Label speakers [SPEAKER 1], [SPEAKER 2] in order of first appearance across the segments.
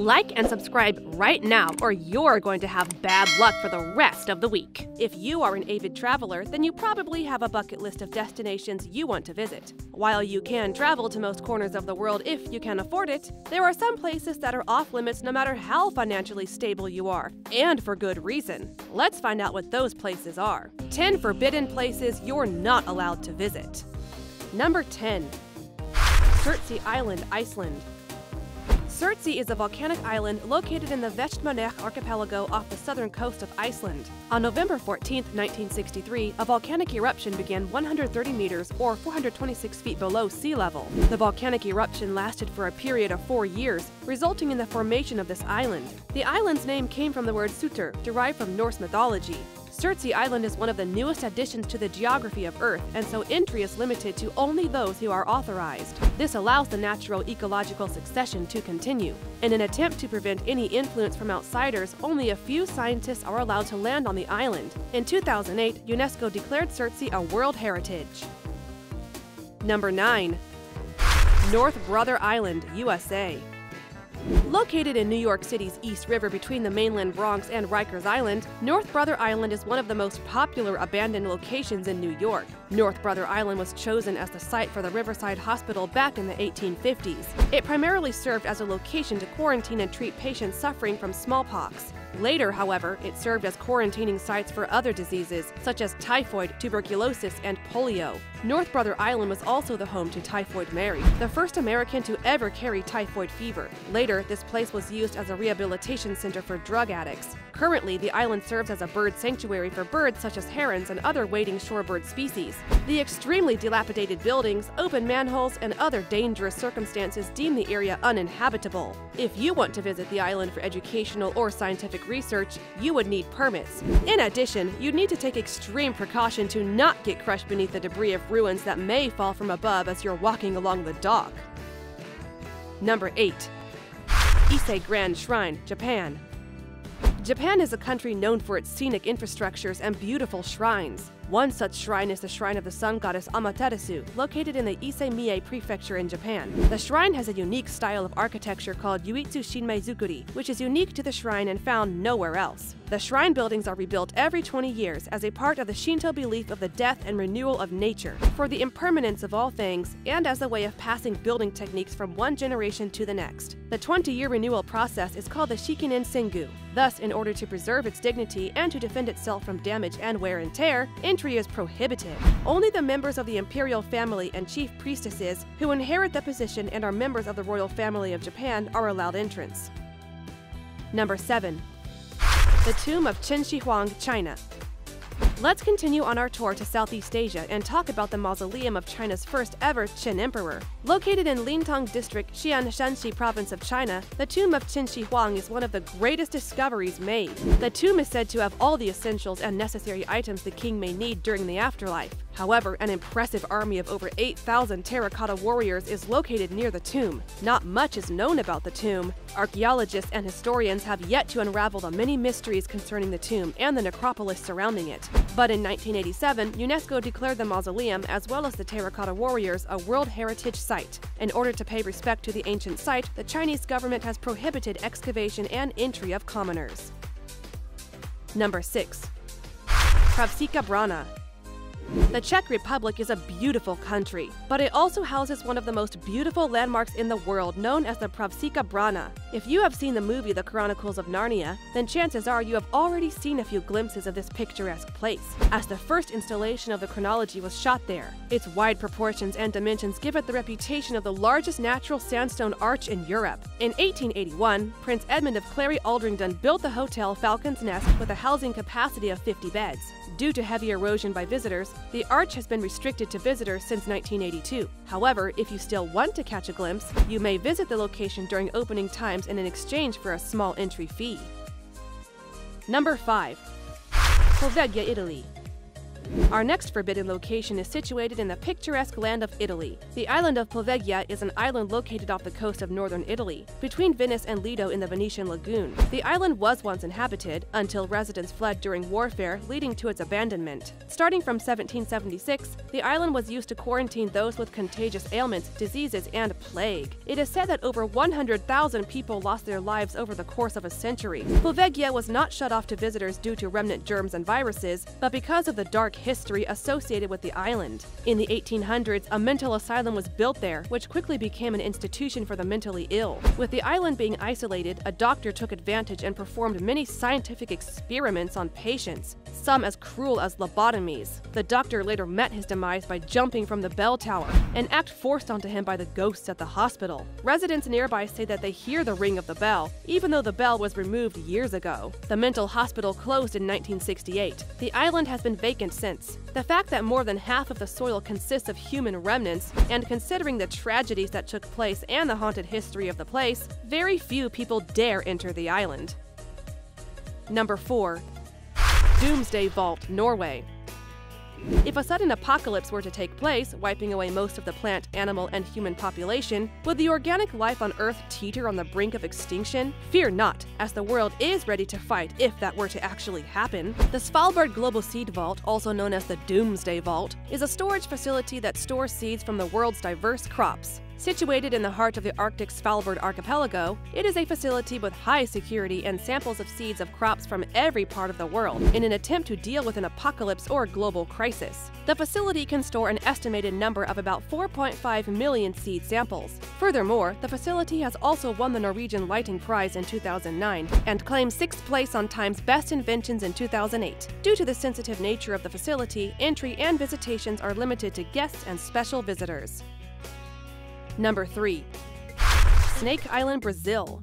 [SPEAKER 1] Like and subscribe right now, or you're going to have bad luck for the rest of the week. If you are an avid traveler, then you probably have a bucket list of destinations you want to visit. While you can travel to most corners of the world if you can afford it, there are some places that are off limits no matter how financially stable you are, and for good reason. Let's find out what those places are. 10 forbidden places you're not allowed to visit. Number 10. Surtsey Island, Iceland. Surtsey is a volcanic island located in the Vestmannaeyjar archipelago off the southern coast of Iceland. On November 14, 1963, a volcanic eruption began 130 meters or 426 feet below sea level. The volcanic eruption lasted for a period of four years, resulting in the formation of this island. The island's name came from the word Surtur, derived from Norse mythology. Surtsey Island is one of the newest additions to the geography of Earth, and so entry is limited to only those who are authorized. This allows the natural ecological succession to continue. In an attempt to prevent any influence from outsiders, only a few scientists are allowed to land on the island. In 2008, UNESCO declared Surtsey a World Heritage. Number 9. North Brother Island, USA. Located in New York City's East River between the mainland Bronx and Rikers Island, North Brother Island is one of the most popular abandoned locations in New York. North Brother Island was chosen as the site for the Riverside Hospital back in the 1850s. It primarily served as a location to quarantine and treat patients suffering from smallpox. Later, however, it served as quarantining sites for other diseases such as typhoid, tuberculosis, and polio. North Brother Island was also the home to Typhoid Mary, the first American to ever carry typhoid fever. Later, this place was used as a rehabilitation center for drug addicts. Currently, the island serves as a bird sanctuary for birds such as herons and other wading shorebird species. The extremely dilapidated buildings, open manholes, and other dangerous circumstances deem the area uninhabitable. If you want to visit the island for educational or scientific research, you would need permits. In addition, you'd need to take extreme precaution to not get crushed beneath the debris of ruins that may fall from above as you're walking along the dock. Number 8. Ise Grand Shrine, Japan. Japan is a country known for its scenic infrastructures and beautiful shrines. One such shrine is the Shrine of the Sun Goddess Amaterasu, located in the Ise Mie Prefecture in Japan. The shrine has a unique style of architecture called Yuitsu Shinmei Zukuri, which is unique to the shrine and found nowhere else. The shrine buildings are rebuilt every 20 years as a part of the Shinto belief of the death and renewal of nature, for the impermanence of all things, and as a way of passing building techniques from one generation to the next. The 20-year renewal process is called the Shikinen Sengu. Thus, in order to preserve its dignity and to defend itself from damage and wear and tear, entry is prohibited. Only the members of the imperial family and chief priestesses who inherit the position and are members of the royal family of Japan are allowed entrance. Number 7. The Tomb of Qin Shi Huang, China. Let's continue on our tour to Southeast Asia and talk about the mausoleum of China's first ever Qin Emperor. Located in Lintong District, Xi'an, Shaanxi Province of China, the tomb of Qin Shi Huang is one of the greatest discoveries made. The tomb is said to have all the essentials and necessary items the king may need during the afterlife. However, an impressive army of over 8,000 terracotta warriors is located near the tomb. Not much is known about the tomb. Archaeologists and historians have yet to unravel the many mysteries concerning the tomb and the necropolis surrounding it. But in 1987, UNESCO declared the mausoleum, as well as the terracotta warriors, a World Heritage Site. In order to pay respect to the ancient site, the Chinese government has prohibited excavation and entry of commoners. Number 6. Pravsika Brana the Czech Republic is a beautiful country, but it also houses one of the most beautiful landmarks in the world known as the Pravsika Brana. If you have seen the movie The Chronicles of Narnia, then chances are you have already seen a few glimpses of this picturesque place, as the first installation of the chronology was shot there. Its wide proportions and dimensions give it the reputation of the largest natural sandstone arch in Europe. In 1881, Prince Edmund of Clary Aldrington built the Hotel Falcon's Nest with a housing capacity of 50 beds. Due to heavy erosion by visitors, the arch has been restricted to visitors since 1982. However, if you still want to catch a glimpse, you may visit the location during opening times and in exchange for a small entry fee. Number 5. Poveglia, Italy. Our next forbidden location is situated in the picturesque land of Italy. The island of Poveglia is an island located off the coast of northern Italy, between Venice and Lido in the Venetian lagoon. The island was once inhabited until residents fled during warfare, leading to its abandonment. Starting from 1776, the island was used to quarantine those with contagious ailments, diseases, and plague. It is said that over 100,000 people lost their lives over the course of a century. Poveglia was not shut off to visitors due to remnant germs and viruses, but because of the dark history associated with the island. In the 1800s, a mental asylum was built there, which quickly became an institution for the mentally ill. With the island being isolated, a doctor took advantage and performed many scientific experiments on patients, some as cruel as lobotomies. The doctor later met his demise by jumping from the bell tower, an act forced onto him by the ghosts at the hospital. Residents nearby say that they hear the ring of the bell, even though the bell was removed years ago. The mental hospital closed in 1968. The island has been vacant since. The fact that more than half of the soil consists of human remnants, and considering the tragedies that took place and the haunted history of the place, very few people dare enter the island. Number 4. Doomsday Vault, Norway. If a sudden apocalypse were to take place, wiping away most of the plant, animal, and human population, would the organic life on Earth teeter on the brink of extinction? Fear not, as the world is ready to fight if that were to actually happen. The Svalbard Global Seed Vault, also known as the Doomsday Vault, is a storage facility that stores seeds from the world's diverse crops. Situated in the heart of the Arctic Svalbard archipelago, it is a facility with high security and samples of seeds of crops from every part of the world in an attempt to deal with an apocalypse or global crisis. The facility can store an estimated number of about 4.5 million seed samples. Furthermore, the facility has also won the Norwegian Lighting Prize in 2009 and claimed sixth place on Time's Best Inventions in 2008. Due to the sensitive nature of the facility, entry and visitations are limited to guests and special visitors. Number 3. Snake Island, Brazil.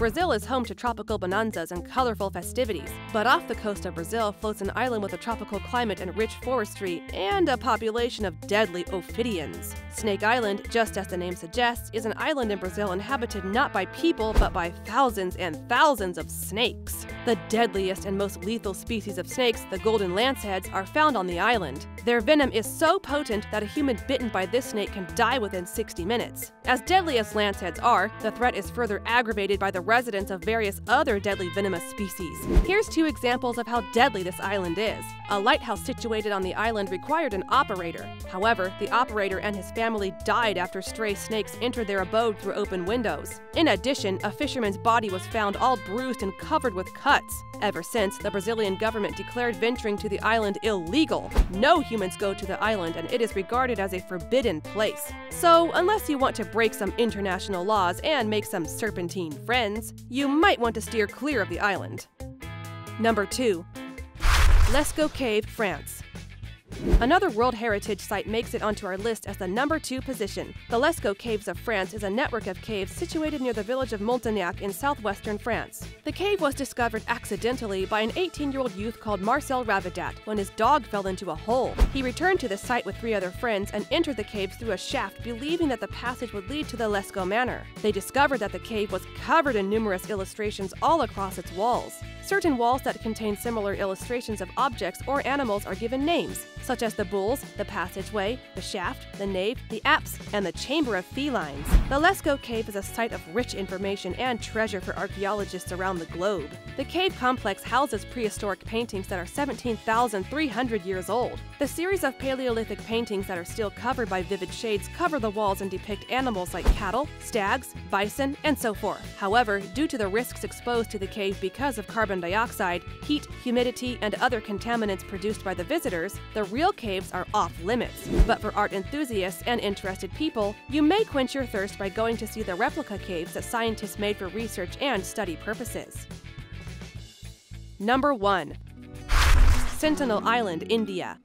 [SPEAKER 1] Brazil is home to tropical bonanzas and colorful festivities, but off the coast of Brazil floats an island with a tropical climate and rich forestry, and a population of deadly ophidians. Snake Island, just as the name suggests, is an island in Brazil inhabited not by people but by thousands and thousands of snakes. The deadliest and most lethal species of snakes, the golden lanceheads, are found on the island. Their venom is so potent that a human bitten by this snake can die within 60 minutes. As deadly as lanceheads are, the threat is further aggravated by the residents of various other deadly venomous species. Here's two examples of how deadly this island is. A lighthouse situated on the island required an operator. However, the operator and his family died after stray snakes entered their abode through open windows. In addition, a fisherman's body was found all bruised and covered with cuts. Ever since, the Brazilian government declared venturing to the island illegal. No humans go to the island and it is regarded as a forbidden place. So, unless you want to break some international laws and make some serpentine friends, you might want to steer clear of the island. Number 2. Lascaux Cave, France. Another World Heritage Site makes it onto our list as the number two position. The Lascaux Caves of France is a network of caves situated near the village of Montignac in southwestern France. The cave was discovered accidentally by an 18-year-old youth called Marcel Ravidat when his dog fell into a hole. He returned to the site with three other friends and entered the caves through a shaft, believing that the passage would lead to the Lascaux Manor. They discovered that the cave was covered in numerous illustrations all across its walls. Certain walls that contain similar illustrations of objects or animals are given names, such as the bulls, the passageway, the shaft, the nave, the apse, and the chamber of felines. The Lascaux Cave is a site of rich information and treasure for archaeologists around the globe. The cave complex houses prehistoric paintings that are 17,300 years old. The series of Paleolithic paintings that are still covered by vivid shades cover the walls and depict animals like cattle, stags, bison, and so forth. However, due to the risks exposed to the cave because of carbon dioxide, heat, humidity, and other contaminants produced by the visitors, the real caves are off limits. But for art enthusiasts and interested people, you may quench your thirst by going to see the replica caves that scientists made for research and study purposes. Number 1. Sentinel Island, India.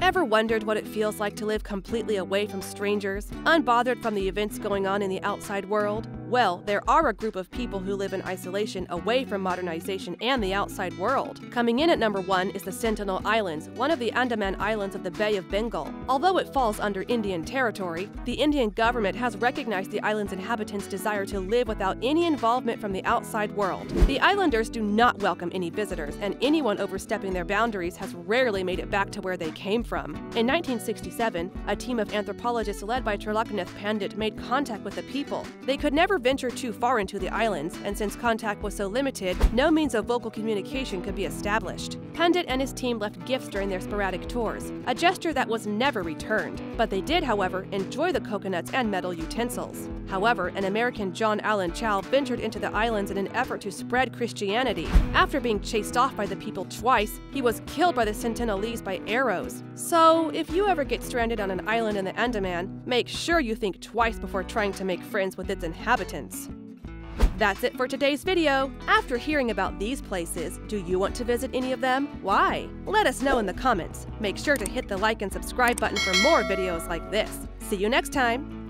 [SPEAKER 1] Ever wondered what it feels like to live completely away from strangers, unbothered from the events going on in the outside world? Well, there are a group of people who live in isolation away from modernization and the outside world. Coming in at number one is the Sentinel Islands, one of the Andaman Islands of the Bay of Bengal. Although it falls under Indian territory, the Indian government has recognized the island's inhabitants' desire to live without any involvement from the outside world. The islanders do not welcome any visitors, and anyone overstepping their boundaries has rarely made it back to where they came from. In 1967, a team of anthropologists led by Trilokanath Pandit made contact with the people. They could never venture too far into the islands, and since contact was so limited, no means of vocal communication could be established. Pandit and his team left gifts during their sporadic tours, a gesture that was never returned. But they did, however, enjoy the coconuts and metal utensils. However, an American John Allen Chau ventured into the islands in an effort to spread Christianity. After being chased off by the people twice, he was killed by the Sentinelese by arrows. So, if you ever get stranded on an island in the Andaman, make sure you think twice before trying to make friends with its inhabitants. That's it for today's video. After hearing about these places, do you want to visit any of them? Why? Let us know in the comments. Make sure to hit the like and subscribe button for more videos like this. See you next time!